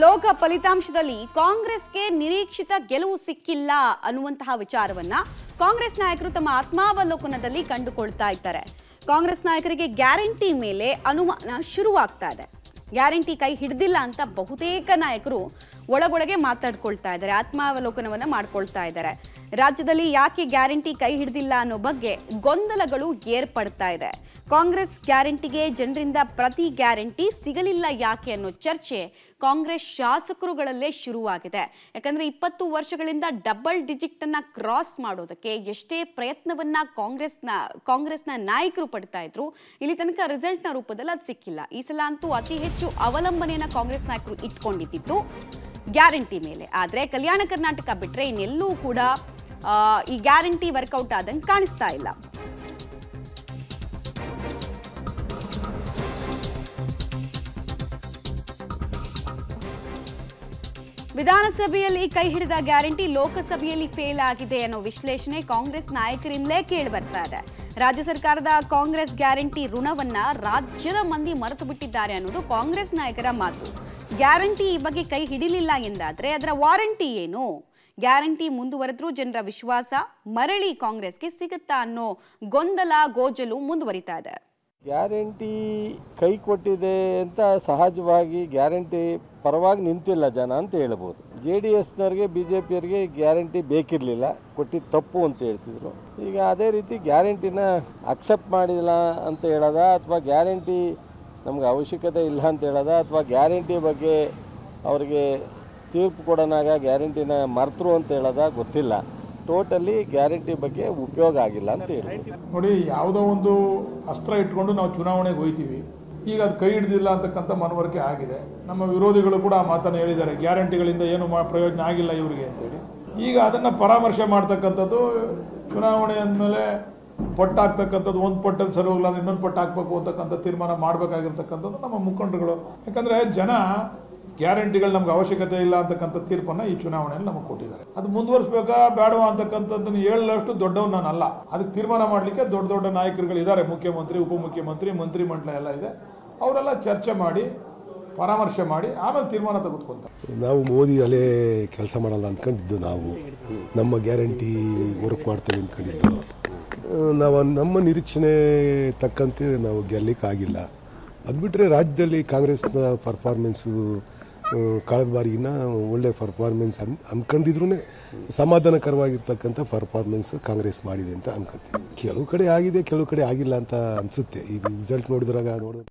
ಲೋಕ ಫಲಿತಾಂಶದಲ್ಲಿ ಕಾಂಗ್ರೆಸ್ಗೆ ನಿರೀಕ್ಷಿತ ಗೆಲುವು ಸಿಕ್ಕಿಲ್ಲ ಅನ್ನುವಂತಹ ವಿಚಾರವನ್ನ ಕಾಂಗ್ರೆಸ್ ನಾಯಕರು ತಮ್ಮ ಆತ್ಮಾವಲೋಕನದಲ್ಲಿ ಕಂಡುಕೊಳ್ತಾ ಇದ್ದಾರೆ. ಕಾಂಗ್ರೆಸ್ ನಾಯಕರಿಗೆ ಗ್ಯಾರಂಟಿ ಮೇಲೆ ಅನುಮಾನ ಶುರುವಾಗ್ತಾ ಇದೆ. ಗ್ಯಾರಂಟಿ ಕೈ ಹಿಡ್ದಿಲ್ಲ ಅಂತ ಬಹುತೇಕ ನಾಯಕರು ಒಳಗೊಳಗೆ ಮಾತಾಡ್ಕೊಳ್ತಾ ಇದ್ದಾರೆ, ಆತ್ಮಾವಲೋಕನವನ್ನ ಮಾಡ್ಕೊಳ್ತಾ ಇದ್ದಾರೆ. ರಾಜ್ಯದಲ್ಲಿ ಯಾಕೆ ಗ್ಯಾರಂಟಿ ಕೈ ಹಿಡಿದಿಲ್ಲ ಅನ್ನೋ ಬಗ್ಗೆ ಗೊಂದಲಗಳು ಏರ್ಪಡ್ತಾ ಇದೆ. ಕಾಂಗ್ರೆಸ್ ಗ್ಯಾರಂಟಿಗೆ ಜನರಿಂದ ಪ್ರತಿ ಗ್ಯಾರಂಟಿ ಸಿಗಲಿಲ್ಲ ಯಾಕೆ ಅನ್ನೋ ಚರ್ಚೆ ಕಾಂಗ್ರೆಸ್ ಶಾಸಕರುಗಳಲ್ಲೇ ಶುರುವಾಗಿದೆ. ಯಾಕಂದ್ರೆ ಇಪ್ಪತ್ತು ವರ್ಷಗಳಿಂದ ಡಬಲ್ ಡಿಜಿಟ್ ಅನ್ನ ಕ್ರಾಸ್ ಮಾಡೋದಕ್ಕೆ ಎಷ್ಟೇ ಪ್ರಯತ್ನವನ್ನ ಕಾಂಗ್ರೆಸ್ನ ಕಾಂಗ್ರೆಸ್ನ ನಾಯಕರು ಪಡ್ತಾ ಇದ್ರು, ಇಲ್ಲಿ ತನಕ ರಿಸಲ್ಟ್ನ ರೂಪದಲ್ಲಿ ಅದು ಸಿಕ್ಕಿಲ್ಲ. ಈ ಸಲ ಅಂತೂ ಅತಿ ಹೆಚ್ಚು ಅವಲಂಬನೆಯನ್ನ ಕಾಂಗ್ರೆಸ್ ನಾಯಕರು ಇಟ್ಕೊಂಡಿದ್ದು ಗ್ಯಾರಂಟಿ ಮೇಲೆ. ಆದ್ರೆ ಕಲ್ಯಾಣ ಕರ್ನಾಟಕ ಬಿಟ್ರೆ ಇನ್ನೆಲ್ಲೂ ಕೂಡ ಈ ಗ್ಯಾರಂಟಿ ವರ್ಕೌಟ್ ಆದಂಗೆ ಕಾಣಿಸ್ತಾ ಇಲ್ಲ. ವಿಧಾನಸಭೆಯಲ್ಲಿ ಕೈ ಹಿಡಿದ ಗ್ಯಾರಂಟಿ ಲೋಕಸಭೆಯಲ್ಲಿ ಫೇಲ್ ಆಗಿದೆ ಅನ್ನೋ ವಿಶ್ಲೇಷಣೆ ಕಾಂಗ್ರೆಸ್ ನಾಯಕರಿಂದಲೇ ಕೇಳಿ ಬರ್ತಾ ಇದೆ. ರಾಜ್ಯ ಸರ್ಕಾರದ ಕಾಂಗ್ರೆಸ್ ಗ್ಯಾರಂಟಿ ಋಣವನ್ನ ರಾಜ್ಯದ ಮಂದಿ ಮರೆತು ಬಿಟ್ಟಿದ್ದಾರೆ ಅನ್ನೋದು ಕಾಂಗ್ರೆಸ್ ನಾಯಕರ ಮಾತು. ಗ್ಯಾರಂಟಿ ಈ ಬಗ್ಗೆ ಕೈ ಹಿಡಿಲಿಲ್ಲ ಎಂದಾದ್ರೆ ಅದರ ವಾರಂಟಿ ಏನು? ಗ್ಯಾರಂಟಿ ಮುಂದುವರೆದ್ರೂ ಜನರ ವಿಶ್ವಾಸ ಮರಳಿ ಕಾಂಗ್ರೆಸ್ಗೆ ಸಿಗುತ್ತಾ ಅನ್ನೋ ಗೊಂದಲ, ಗೋಜಲು ಮುಂದುವರಿತಾ ಇದೆ. ಗ್ಯಾರಂಟಿ ಕೈ ಕೊಟ್ಟಿದೆ ಅಂತ ಸಹಜವಾಗಿ ಗ್ಯಾರಂಟಿ ಪರವಾಗಿ ನಿಂತಿಲ್ಲ ಜನ ಅಂತ ಹೇಳ್ಬೋದು. ಜೆ ಡಿ ಎಸ್ನವ್ರಿಗೆ, ಬಿ ಜೆ ಪಿಯವ್ರಿಗೆ ಗ್ಯಾರಂಟಿ ಬೇಕಿರಲಿಲ್ಲ ಕೊಟ್ಟಿದ್ದು ತಪ್ಪು ಅಂತ ಹೇಳ್ತಿದ್ರು. ಈಗ ಅದೇ ರೀತಿ ಗ್ಯಾರಂಟಿನ ಅಕ್ಸೆಪ್ಟ್ ಮಾಡಿಲ್ಲ ಅಂತ ಹೇಳೋದ ಅಥವಾ ಗ್ಯಾರಂಟಿ ನಮ್ಗೆ ಅವಶ್ಯಕತೆ ಇಲ್ಲ ಅಂತ ಹೇಳೋದ ಅಥವಾ ಗ್ಯಾರಂಟಿ ಬಗ್ಗೆ ಅವ್ರಿಗೆ ತೀರ್ಪು ಕೊಡೋನಾಗ ಗ್ಯಾರಂಟಿನ ಮರ್ತರು ಅಂತ ಹೇಳೋದ ಗೊತ್ತಿಲ್ಲ. ಟೋಟಲಿ ಗ್ಯಾರಂಟಿ ಬಗ್ಗೆ ಉಪಯೋಗ ಆಗಿಲ್ಲ ಅಂತ ಹೇಳಿ ನೋಡಿ, ಯಾವುದೋ ಒಂದು ಅಸ್ತ್ರ ಇಟ್ಕೊಂಡು ನಾವು ಚುನಾವಣೆಗೆ ಹೋಯ್ತೀವಿ. ಈಗ ಅದು ಕೈ ಹಿಡ್ದಿಲ್ಲ ಅಂತಕ್ಕಂಥ ಮನವರಿಕೆ ಆಗಿದೆ. ನಮ್ಮ ವಿರೋಧಿಗಳು ಕೂಡ ಆ ಮಾತನ್ನು ಹೇಳಿದ್ದಾರೆ. ಗ್ಯಾರಂಟಿಗಳಿಂದ ಏನು ಪ್ರಯೋಜನ ಆಗಿಲ್ಲ ಇವರಿಗೆ ಅಂತೇಳಿ. ಈಗ ಅದನ್ನು ಪರಾಮರ್ಶೆ ಮಾಡ್ತಕ್ಕಂಥದ್ದು ಚುನಾವಣೆ ಅಂದಮೇಲೆ ಪಟ್ಟು ಹಾಕ್ತಕ್ಕಂಥದ್ದು, ಒಂದು ಪಟ್ಟಲ್ಲಿ ಸರಿ ಹೋಗಲ್ಲ ಇನ್ನೊಂದು ಪಟ್ಟು ಹಾಕ್ಬೇಕು ಅಂತಕ್ಕಂಥ ತೀರ್ಮಾನ ಮಾಡಬೇಕಾಗಿರ್ತಕ್ಕಂಥದ್ದು ನಮ್ಮ ಮುಖಂಡರುಗಳು. ಯಾಕಂದರೆ ಜನ ಗ್ಯಾರಂಟಿಗಳು ನಮ್ಗೆ ಅವಶ್ಯಕತೆ ಇಲ್ಲ ಅಂತಕ್ಕಂಥ ತೀರ್ಪನ್ನು ಈ ಚುನಾವಣೆಯಲ್ಲಿ ನಮಗೆ ಕೊಟ್ಟಿದ್ದಾರೆ. ಅದು ಮುಂದುವರಿಸಬೇಕಾ, ಬೇಡವಾ ಅಂತಕ್ಕಂಥದ್ದನ್ನು ಹೇಳಲಷ್ಟು ದೊಡ್ಡವನು ನಾನಲ್ಲ. ಅದಕ್ಕೆ ತೀರ್ಮಾನ ಮಾಡಲಿಕ್ಕೆ ದೊಡ್ಡ ದೊಡ್ಡ ನಾಯಕರುಗಳಿದ್ದಾರೆ ಮುಖ್ಯಮಂತ್ರಿ, ಉಪಮುಖ್ಯಮಂತ್ರಿ, ಮಂತ್ರಿಮಂಡಲ ಎಲ್ಲ ಇದೆ. ಅವರೆಲ್ಲ ಚರ್ಚೆ ಮಾಡಿ, ಪರಾಮರ್ಶೆ ಮಾಡಿ, ಆಮೇಲೆ ತೀರ್ಮಾನ ತೆಗೆದುಕೊಂತಾರೆ ನಾವು ಮೋದಿ ಅಲೆ ಕೆಲಸ ಮಾಡಲ್ಲ ಅಂದ್ಕೊಂಡಿದ್ದು ನಾವು. ನಮ್ಮ ಗ್ಯಾರಂಟಿ ವರ್ಕ್ ಮಾಡ್ತೇವೆ ಅಂದ್ಕೊಂಡಿದ್ದು. ನಾವು ನಮ್ಮ ನಿರೀಕ್ಷಣೆ ತಕ್ಕಂತೆ ನಾವು ಗೆಲ್ಲಕ್ಕಾಗಿಲ್ಲ. ಅದು ಬಿಟ್ಟರೆ ರಾಜ್ಯದಲ್ಲಿ ಕಾಂಗ್ರೆಸ್ನ ಪರ್ಫಾರ್ಮೆನ್ಸು ಕಳೆದ ಬಾರಿಗಿನ್ನ ಒಳ್ಳೆ ಪರ್ಫಾರ್ಮೆನ್ಸ್ ಅನ್ ಅನ್ಕೊಂಡಿದ್ರು ಸಮಾಧಾನಕರವಾಗಿರ್ತಕ್ಕಂಥ ಪರ್ಫಾರ್ಮೆನ್ಸ್ ಕಾಂಗ್ರೆಸ್ ಮಾಡಿದೆ ಅಂತ ಅನ್ಕೋತೀವಿ ಕೆಲವು ಕಡೆ ಆಗಿದೆ, ಕೆಲವು ಕಡೆ ಆಗಿಲ್ಲ ಅಂತ ಅನಿಸುತ್ತೆ. ಈ ರಿಸಲ್ಟ್ ನೋಡಿದ್ರಾಗ ನೋಡಿದ್ರೆ